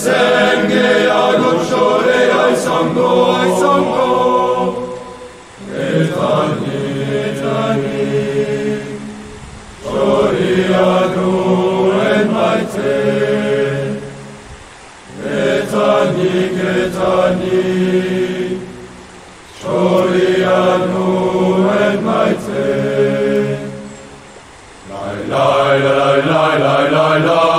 Senge Yagoshore la la la la la